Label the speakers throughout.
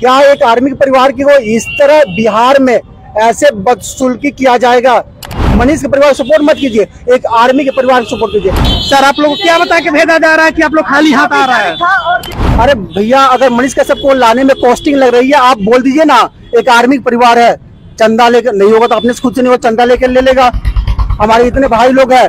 Speaker 1: क्या एक आर्मी के परिवार की हो? इस तरह बिहार में ऐसे बदसुल्की किया जाएगा? मनीष के परिवार सपोर्ट मत कीजिए। एक आर्मी के परिवार सपोर्ट कीजिए।
Speaker 2: सर, आप लोग क्या बता के भेजा जा रहा है कि आप लोग खाली हाथ आ रहा है?
Speaker 1: अरे भैया, अगर मनीष का सबको लाने में कॉस्टिंग लग रही है, आप बोल दीजिए ना, एक आर्मी परिवार है। चंदा लेकर नहीं होगा तो अपने खुद से नहीं होगा, चंदा लेकर ले लेगा। हमारे इतने भाई लोग हैं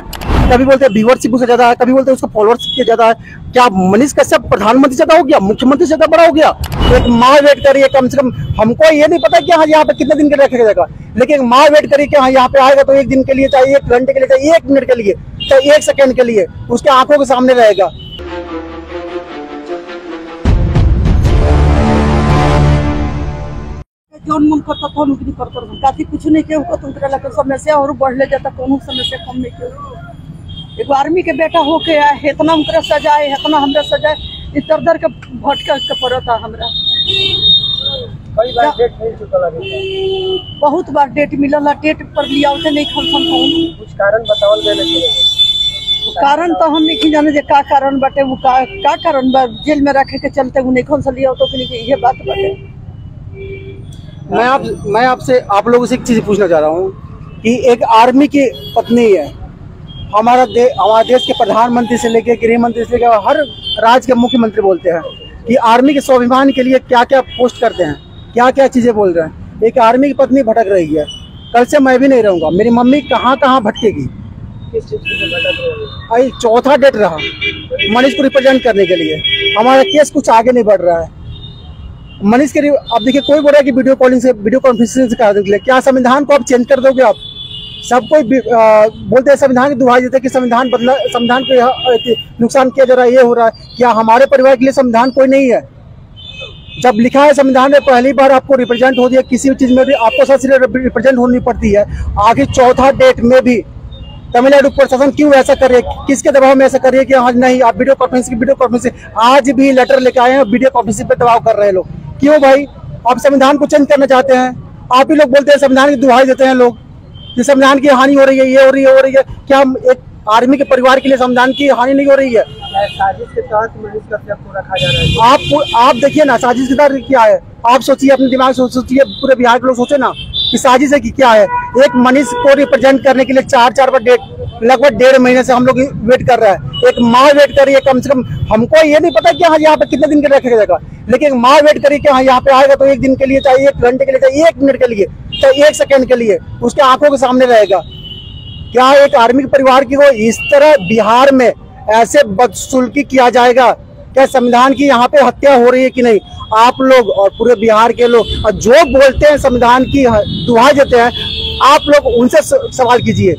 Speaker 1: कभी बोलते हैं व्यूअरशिप उसका ज़्यादा है, कभी बोलते हैं उसका फॉलोअर्स के ज़्यादा है। क्या मनीष कश्यप प्रधानमंत्री ज़्यादा हो गया? मुख्यमंत्री ज़्यादा बड़ा हो गया? एक माँ वेट करिए कम से कम। हमको ये नहीं पता कि हाँ यहाँ पे कितने दिन के रखा जाएगा। लेकिन माँ वेट करिए हाँ यहाँ पे आएगा तो एक दिन के लिए चाहिए एक घंटे के लिए चाहिए एक मिनट के लिए, चाहे एक सेकंड के लिए, उसके आँखों के सामने रहेगा।
Speaker 3: जौन मन करता तौन उनकी करता रहूँ काफ़ी कुछ नहीं के हुआ तुम तरह लगे समस्या और बढ़ ले जाता, कोनो समस्या कम नहीं के एगो आर्मी के बेटा हो के आए इतना उनकरा सजाए इतना हमरा सजाए इतर दर के भटका के पड़ता हमरा।
Speaker 1: कई बार डेट मिल चुका
Speaker 3: बहुत बार डेट मिलल है डेट पर लिया उसे नहीं खलसन कौन
Speaker 1: कुछ कारण बताओ गए लेकिन
Speaker 3: कारण तो हम नहीं जाने जे का कारण बाटे वो का, का कारण बा जेल में रखे के चलते वो नहीं खलसन लिया तो फिर ये बात बाटे।
Speaker 1: मैं आप मैं आपसे आप लोगों से एक चीज़ पूछना चाह रहा हूँ कि एक आर्मी की पत्नी है हमारा दे, हमारे देश के प्रधानमंत्री से लेके गृह मंत्री से लेकर हर राज्य के मुख्यमंत्री बोलते हैं कि आर्मी के स्वाभिमान के लिए क्या क्या पोस्ट करते हैं क्या क्या चीज़ें बोल रहे हैं। एक आर्मी की पत्नी भटक रही है। कल से मैं भी नहीं रहूँगा। मेरी मम्मी कहाँ कहाँ भटकेगी भाई चौथा डेट रहा मनीष को रिप्रेजेंट करने के लिए। हमारा केस कुछ आगे नहीं बढ़ रहा है। मनीष के अब देखिए कोई बोल रहा है कि वीडियो कॉलिंग से वीडियो कॉन्फ्रेंसिंग से करा क्या संविधान को आप चेंज कर दोगे आप? सब कोई बोलते हैं संविधान की दुहाई देते हैं कि संविधान बदला, संविधान कि नुकसान किया जा रहा है, ये हो रहा है क्या हमारे परिवार के लिए संविधान कोई नहीं है। जब लिखा है संविधान में पहली बार आपको रिप्रेजेंट हो दिया किसी भी चीज़ में भी आपको सबसे रिप्रेजेंट होनी पड़ती है। आगे चौथा डेट में भी तमिलनाडु प्रशासन क्यों ऐसा कर रही है? किसके दबाव में ऐसा कर रही है कि आज नहीं, आप वीडियो कॉन्फ्रेंस की वीडियो कॉन्फ्रेंस आज भी लेटर लेके आए हैं वीडियो कॉन्फ्रेंस पे दबाव कर रहे हैं लोग। क्यों भाई? आप संविधान को चेंज करना चाहते हैं। आप ही लोग बोलते हैं संविधान की दुहाई देते हैं लोग। कि संविधान की हानि हो रही है ये हो रही है हो रही है। क्या हम एक आर्मी के परिवार के लिए संविधान की हानि नहीं हो रही है?
Speaker 2: साजिश के तहत मनीष कश्यप को रखा जा रहा है।
Speaker 1: आप आप देखिए ना साजिश के तहत क्या है? आप सोचिए अपने दिमाग से सोचिए पूरे बिहार के लोग सोचे ना कि साजिश है कि क्या है। एक मनीष को रिप्रेजेंट करने के लिए चार चार बार डेट लगभग डेढ़ महीने से हम लोग वेट कर रहे हैं। एक माँ वेट कर रही है कम से कम हमको ये नहीं पता कि हाँ यहाँ पे कितने दिन के लिए रखा जाएगा। लेकिन माँ वेट करी कि हाँ यहाँ पे आएगा तो एक दिन के लिए चाहिए एक घंटे के लिए चाहिए एक मिनट के लिए। एक सेकंड के लिए, उसके आँखों के सामने रहेगा। क्या एक आर्मी परिवार की को इस तरह बिहार में ऐसे बदसुल्की किया जाएगा? क्या संविधान की यहाँ पे हत्या हो रही है कि नहीं? आप लोग और पूरे बिहार के लोग जो बोलते हैं संविधान की ह- दुहाई देते हैं, आप लोग उनसे सवाल कीजिए।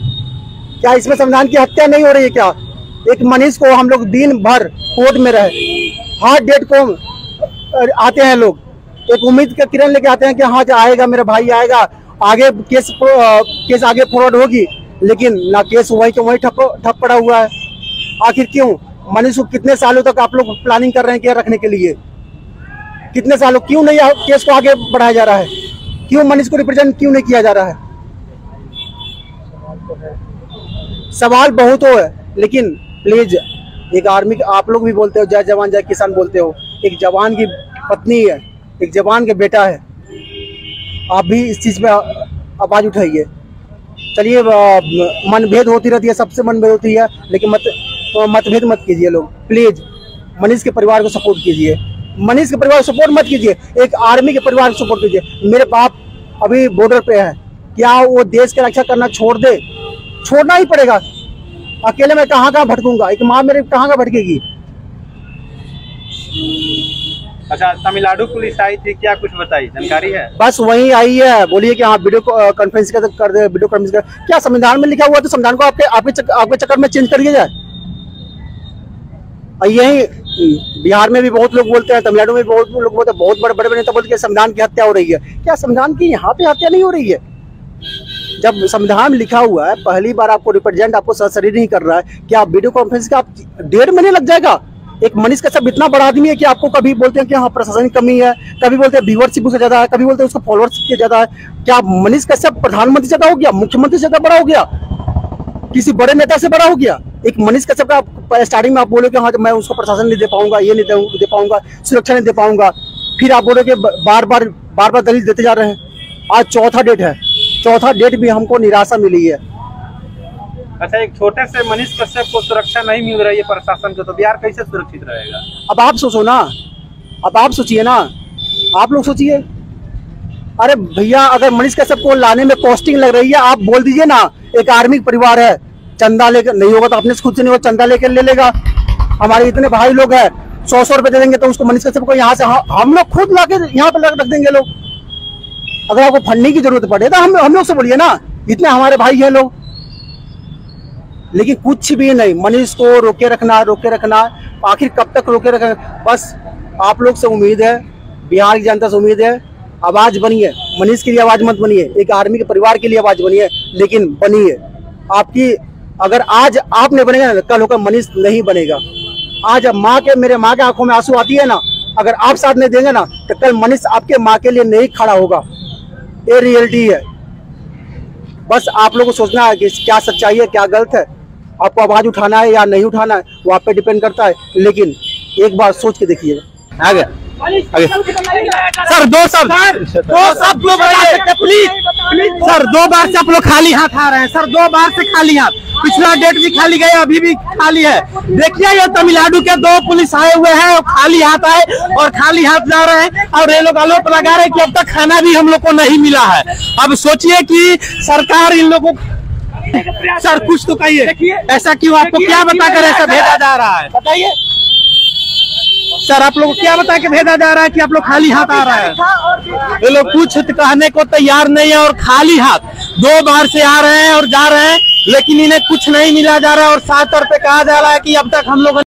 Speaker 1: क्या इसमें संविधान की हत्या नहीं हो रही है क्या? एक मनीष को हम लोग दिन भर कोर्ट में रहे। हर डेट को आते हैं लोग। एक उम्मीद का किरण लेके आते हैं कि हाँ जो आएगा, मेरा भाई आएगा, आगे केस केस आगे फॉरवर्ड होगी, लेकिन ना केस वहीं के वहीं ठप ठप पड़ा हुआ है। आखिर क्यों? मनीष को कितने सालों तक आप लोग प्लानिंग कर रहे हैं क्या रखने के लिए? कितने सालों, क्यों नहीं केस को आगे बढ़ाया जा रहा है? क्यों मनीष को रिप्रेजेंट क्यों नहीं किया जा रहा है? सवाल बहुत हो है, लेकिन प्लीज़ एक आर्मी, आप लोग भी बोलते हो, जय जवान, जय किसान बोलते हो। एक जवान की पत्नी है एक जवान के बेटा है। आप भी इस चीज़ पे आवाज़ उठाइए। चलिए मनभेद होती रहती है, सबसे मनभेद होती है, लेकिन मत मतभेद मत कीजिए लोग। प्लीज़, मनीष के परिवार को सपोर्ट कीजिए। मनीष के परिवार को सपोर्ट मत कीजिए। एक आर्मी के परिवार को सपोर्ट कीजिए। मेरे बाप अभी बॉर्डर पे है। क्या वो देश की रक्षा करना छोड़ दे? छोड़ना ही पड़ेगा। अकेले मैं कहाँ कहाँ भटकूँगा? एक माँ मेरे कहाँ कहाँ भटकेगी?
Speaker 4: अच्छा तमिलनाडु पुलिस आई थी क्या कुछ बताई? जानकारी है?
Speaker 1: बस वही आई है। बोलिए कि हाँ वीडियो कॉन्फ्रेंस कर कर दे वीडियो कॉन्फ्रेंस कर क्या संविधान में लिखा हुआ तो संविधान को आपके आपके चक, आपके चक्कर में चेंज कर दिया जाए यही बिहार में भी बहुत लोग बोलते हैं तमिलनाडु में भी बहुत लोग बोलते हैं बहुत बड़े बड़े नेता बोलते हैं संविधान की हत्या हो रही है। क्या संविधान की यहाँ पे हत्या नहीं हो रही है? जब संविधान लिखा हुआ है पहली बार आपको रिप्रेजेंट आपको सरसरी नहीं कर रहा है कि आप वीडियो कॉन्फ्रेंस का आप डेढ़ महीने लग जाएगा? एक मनीष कश्यप इतना बड़ा आदमी है कि आपको कभी बोलते हैं कि हाँ प्रशासनिक कमी है, कभी बोलते हैं व्यूअरशिप उसका ज़्यादा है, कभी बोलते हैं उसका फॉलोअर्स के ज़्यादा है। क्या मनीष कश्यप प्रधानमंत्री ज़्यादा हो गया, मुख्यमंत्री ज़्यादा बड़ा हो गया? किसी बड़े नेता से बड़ा हो गया? एक मनीष कश्यप का स्टार्टिंग में आप बोले कि हाँ मैं उसको प्रशासन नहीं दे पाऊँगा, ये नहीं दे पाऊँगा, सुरक्षा नहीं दे पाऊँगा। फिर आप बोले कि बार बार बार बार दलील देते जा रहे हैं। आज चौथा डेट है। चौथा डेट भी हमको निराशा मिली है।
Speaker 4: अच्छा एक छोटे से मनीष कश्यप को सुरक्षा नहीं मिल रही है प्रशासन को तो बिहार कैसे सुरक्षित रहेगा?
Speaker 1: अब आप सोचो ना अब आप सोचिए ना आप लोग सोचिए। अरे भैया अगर मनीष कश्यप को लाने में कॉस्टिंग लग रही है आप बोल दीजिए ना एक आर्मी परिवार है चंदा लेकर नहीं होगा तो अपने खुद से नहीं होगा चंदा लेकर ले लेगा। हमारे इतने भाई लोग हैं सौ सौ रुपए दे देंगे तो उसको मनीष कश्यप को यहाँ से हाँ, हम लोग खुद ला के यहाँ पे रख देंगे लोग। अगर आपको फंडिंग की ज़रूरत पड़े तो हम हम लोग से बोलिए ना इतने हमारे भाई हैं लोग। लेकिन कुछ भी नहीं। मनीष को रोके रखना रोके रखना। आखिर कब तक रोके रखना? बस आप लोग से उम्मीद है, बिहार की जनता से उम्मीद है, आवाज़ बनिए मनीष के लिए आवाज़ मत बनिए, एक आर्मी के परिवार के लिए आवाज़ बनिए, लेकिन बनिए। आपकी, अगर आज आप नहीं बनेगा ना, कल होकर मनीष नहीं बनेगा। आज अब माँ के, मेरे माँ के आँखों में आँसू आती है ना, अगर आप साथ नहीं देंगे ना तो कल मनीष आपके माँ के लिए नहीं खड़ा होगा। ये रियलिटी है। बस आप लोगों को सोचना है कि क्या सच्चाई है, क्या गलत है। आपको आवाज़ उठाना है या नहीं उठाना है वो आप पे डिपेंड करता है। लेकिन एक बार सोच के देखिएगा
Speaker 2: आगे सर दो शब्द। दो शब्द लोग बता सकते प्लीज़ सर दो बार से आप लोग खाली हाथ आ रहे हैं। सर दो बार से खाली हाथ। पिछला डेट भी खाली गया अभी भी खाली है। देखिए ये तमिलनाडु के दो पुलिस आए हुए हैं और खाली हाथ आए और खाली हाथ जा रहे हैं। और ये लोग आरोप लगा रहे हैं कि अब तक खाना भी हम लोग को नहीं मिला है। अब सोचिए कि सरकार इन लोगों सर कुछ तो कहिए। ऐसा क्यों आपको क्या बताकर ऐसा भेजा जा रहा है? बताइए। सर आप लोग क्या बता के भेजा जा रहा है कि आप लोग खाली हाथ आ रहा है? ये लोग कुछ कहने को तैयार नहीं है और खाली हाथ। दो बार से आ रहे हैं और जा रहे हैं लेकिन इन्हें कुछ नहीं मिला जा रहा है और सात तौर पे कहा जा रहा है कि अब तक हम लोग